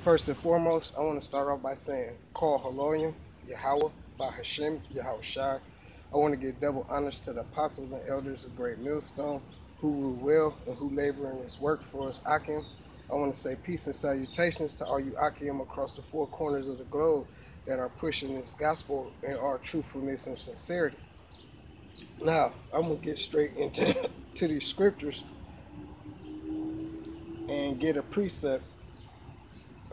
First and foremost, I want to start off by saying, call Haloyim, Yahawah, by Hashem, Yahawashi. I want to give double honors to the apostles and elders of Great Millstone, who rule well and who labor in this work for us, Akim. I want to say peace and salutations to all you Akim across the four corners of the globe that are pushing this gospel in our truthfulness and sincerity. Now, I'm going to get straight into to these scriptures and get a precept.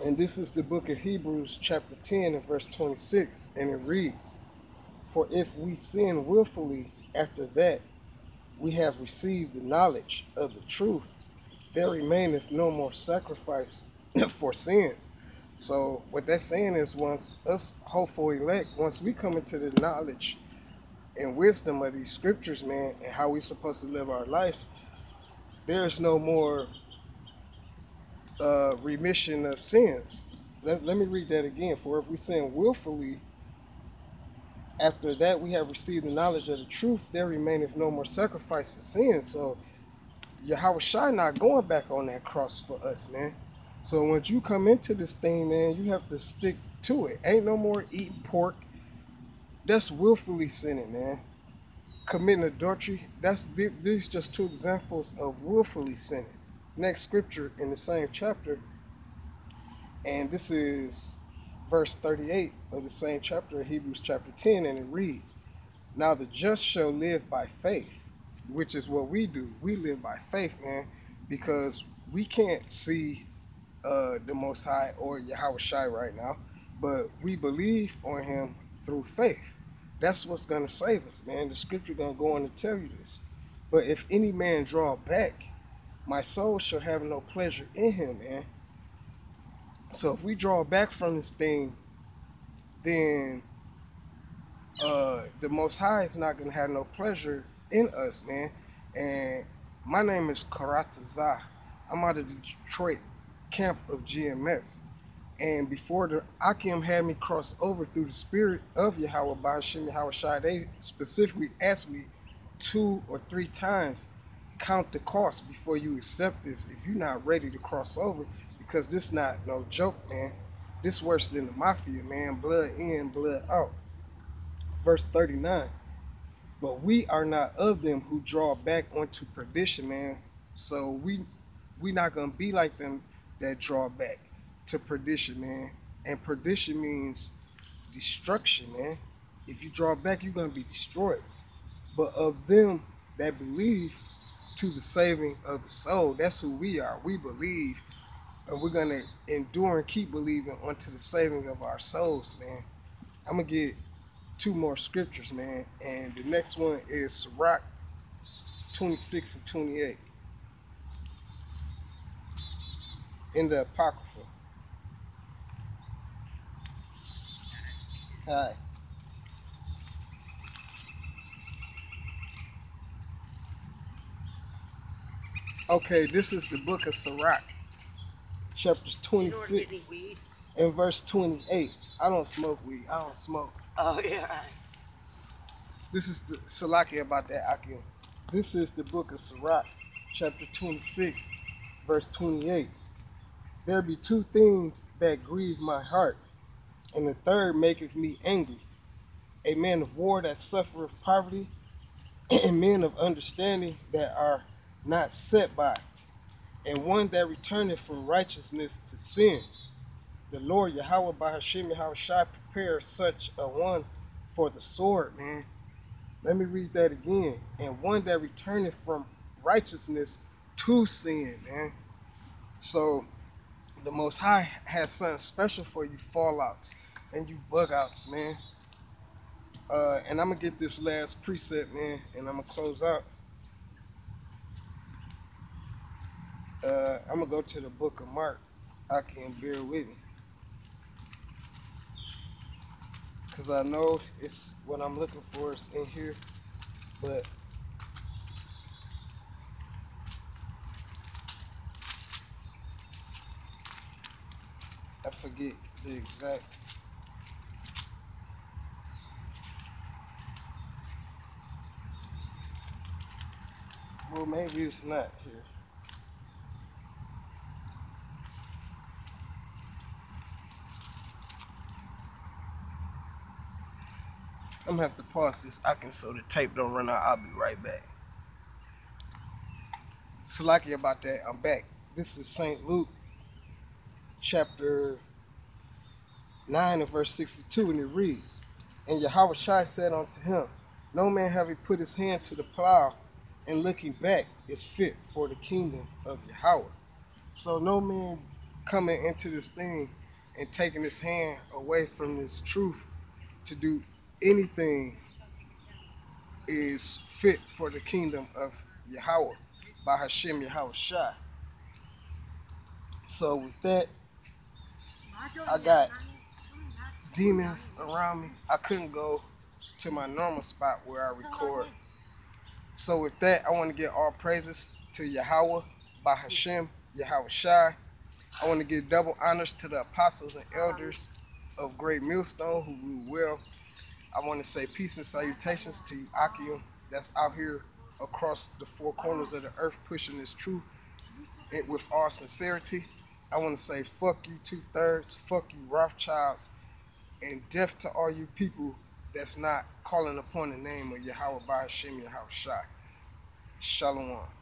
And this is the book of Hebrews, chapter 10, and verse 26. And it reads For if we sin willfully after that, we have received the knowledge of the truth, there remaineth no more sacrifice for sins. So, what that's saying is, once us hopeful elect, once we come into the knowledge and wisdom of these scriptures, man, and how we're supposed to live our life, there's no more uh, remission of sins. Let, let me read that again. For if we sin willfully, after that we have received the knowledge of the truth, there remaineth no more sacrifice for sin. So Yahawashi not going back on that cross for us, man. So once you come into this thing, man, you have to stick to it. Ain't no more eating pork. That's willfully sinning, man. Committing adultery, that's these just two examples of willfully sinning next scripture in the same chapter, and this is verse 38 of the same chapter, Hebrews chapter 10, and it reads, Now the just shall live by faith, which is what we do. We live by faith, man, because we can't see uh, the Most High or Yahawashi right now, but we believe on Him through faith. That's what's going to save us, man. The scripture going to go on to tell you this. But if any man draw back, my soul shall have no pleasure in him, man. So if we draw back from this thing, then uh, the Most High is not going to have no pleasure in us, man. And my name is Karataza. I'm out of the Detroit camp of GMS. And before the Akim had me cross over through the spirit of Yahawah Bashim Yahawashi, they specifically asked me two or three times count the cost before you accept this. If you're not ready to cross over because this not no joke man. This worse than the mafia man. Blood in blood out. Verse 39 but we are not of them who draw back onto perdition man. So we we not gonna be like them that draw back to perdition man. And perdition means destruction man. If you draw back you're gonna be destroyed. But of them that believe to the saving of the soul. That's who we are. We believe, and we're gonna endure and keep believing unto the saving of our souls, man. I'm gonna get two more scriptures, man, and the next one is Sirach 26 and 28 in the Apocrypha. All right. Okay, this is the book of Sirach, chapters 26 and verse 28. I don't smoke weed. I don't smoke. Oh, yeah. This is the Salaki about that Akim. This is the book of Sirach, chapter 26, verse 28. There be two things that grieve my heart, and the third maketh me angry. A man of war that suffereth poverty, and men of understanding that are not set by, and one that returneth from righteousness to sin. The Lord Yahawah by Hashem Shai prepare such a one for the sword, man. Let me read that again. And one that returneth from righteousness to sin, man. So the Most High has something special for you fallouts and you bug outs, man. Uh, and I'm gonna get this last precept, man, and I'm gonna close out. Uh, I'm gonna go to the book of Mark. I can bear with me. Cause I know it's what I'm looking for is in here, but I forget the exact well maybe it's not here I'm gonna have to pause this. I can so the tape don't run out. I'll be right back. Salaki about that. I'm back. This is St. Luke chapter 9 and verse 62, and it reads, And Yahawashi said unto him, No man having put his hand to the plow and looking back is fit for the kingdom of Yahawah. So no man coming into this thing and taking his hand away from this truth to do anything is fit for the kingdom of Yahawah by Hashem Yahawashi. So with that, I got demons around me. I couldn't go to my normal spot where I record. So with that, I want to give all praises to Yahawah by Hashem Yahawashi. I want to give double honors to the apostles and elders of Great Millstone who rule well. I want to say peace and salutations to you, that's out here across the four corners of the earth pushing this truth with all sincerity. I want to say fuck you two-thirds, fuck you Rothschilds, and death to all you people that's not calling upon the name of Yahawah by Hashem Yahawashi. Shalom.